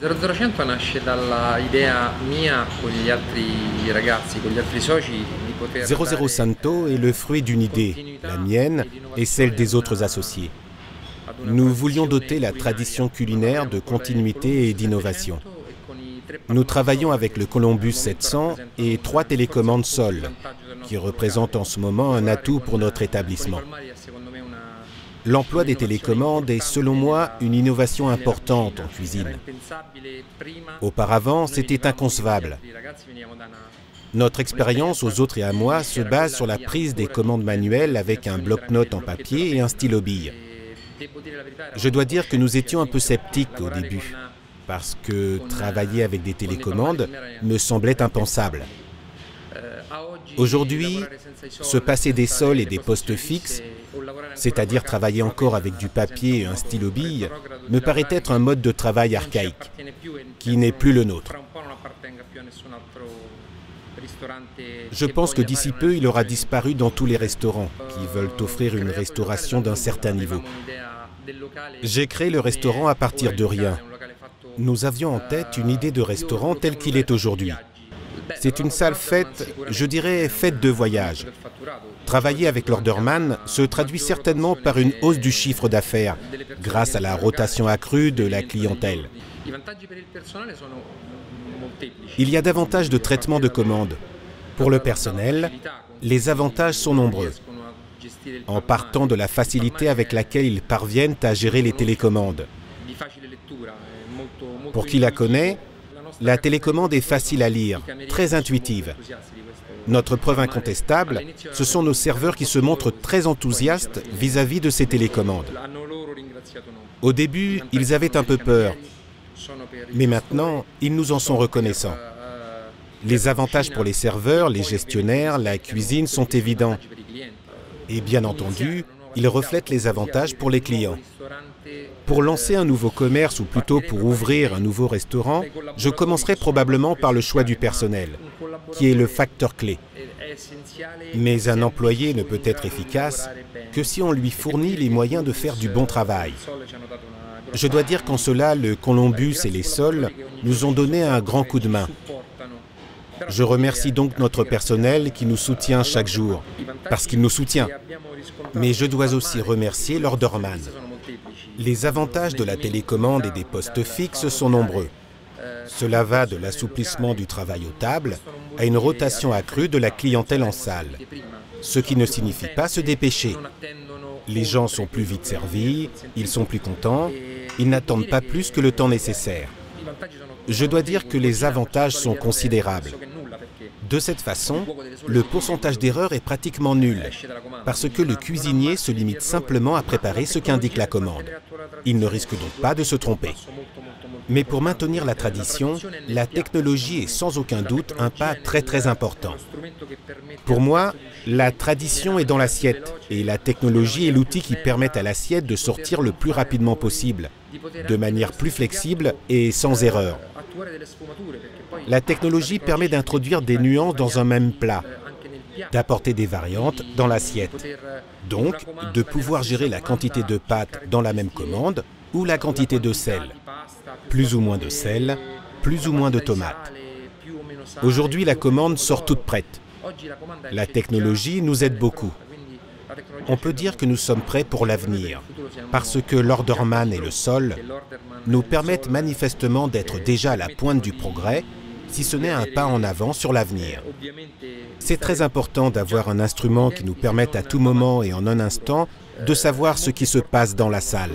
00 nasce dall'idea mia con gli altri ragazzi, con gli altri soci di poter 00 Santo est le fruit d'une idée, la mienne et celle des autres associés. Nous voulions doter la tradition culinaire de continuité et d'innovation. Nous travaillons avec le Columbus 700 et trois télécommandes Sol, qui représentent en ce moment un atout pour notre établissement. L'emploi des télécommandes est selon moi une innovation importante en cuisine. Auparavant, c'était inconcevable. Notre expérience aux autres et à moi se base sur la prise des commandes manuelles avec un bloc-notes en papier et un stylo bille. Je dois dire que nous étions un peu sceptiques au début, parce que travailler avec des télécommandes me semblait impensable. Aujourd'hui, se passer des sols et des postes fixes, c'est-à-dire travailler encore avec du papier et un stylo bille, me paraît être un mode de travail archaïque, qui n'est plus le nôtre. Je pense que d'ici peu, il aura disparu dans tous les restaurants qui veulent offrir une restauration d'un certain niveau. J'ai créé le restaurant à partir de rien. Nous avions en tête une idée de restaurant tel qu'il est aujourd'hui. C'est une salle faite, je dirais, faite de voyage. Travailler avec l'orderman se traduit certainement par une hausse du chiffre d'affaires grâce à la rotation accrue de la clientèle. Il y a davantage de traitement de commandes. Pour le personnel, les avantages sont nombreux. En partant de la facilité avec laquelle ils parviennent à gérer les télécommandes. Pour qui la connaît, la télécommande est facile à lire, très intuitive. Notre preuve incontestable, ce sont nos serveurs qui se montrent très enthousiastes vis-à-vis de ces télécommandes. Au début, ils avaient un peu peur, mais maintenant, ils nous en sont reconnaissants. Les avantages pour les serveurs, les gestionnaires, la cuisine sont évidents. Et bien entendu, ils reflètent les avantages pour les clients. Pour lancer un nouveau commerce ou plutôt pour ouvrir un nouveau restaurant, je commencerai probablement par le choix du personnel, qui est le facteur clé. Mais un employé ne peut être efficace que si on lui fournit les moyens de faire du bon travail. Je dois dire qu'en cela, le Columbus et les sols nous ont donné un grand coup de main. Je remercie donc notre personnel qui nous soutient chaque jour, parce qu'il nous soutient. Mais je dois aussi remercier l'Orderman. Les avantages de la télécommande et des postes fixes sont nombreux. Cela va de l'assouplissement du travail aux tables à une rotation accrue de la clientèle en salle, ce qui ne signifie pas se dépêcher. Les gens sont plus vite servis, ils sont plus contents, ils n'attendent pas plus que le temps nécessaire. Je dois dire que les avantages sont considérables. De cette façon, le pourcentage d'erreur est pratiquement nul, parce que le cuisinier se limite simplement à préparer ce qu'indique la commande. Il ne risque donc pas de se tromper. Mais pour maintenir la tradition, la technologie est sans aucun doute un pas très très important. Pour moi, la tradition est dans l'assiette et la technologie est l'outil qui permet à l'assiette de sortir le plus rapidement possible, de manière plus flexible et sans erreur. La technologie permet d'introduire des nuances dans un même plat, d'apporter des variantes dans l'assiette. Donc, de pouvoir gérer la quantité de pâtes dans la même commande ou la quantité de sel. Plus ou moins de sel, plus ou moins de tomates. Aujourd'hui, la commande sort toute prête. La technologie nous aide beaucoup. On peut dire que nous sommes prêts pour l'avenir, parce que l'Orderman et le sol nous permettent manifestement d'être déjà à la pointe du progrès, si ce n'est un pas en avant sur l'avenir. C'est très important d'avoir un instrument qui nous permette à tout moment et en un instant de savoir ce qui se passe dans la salle.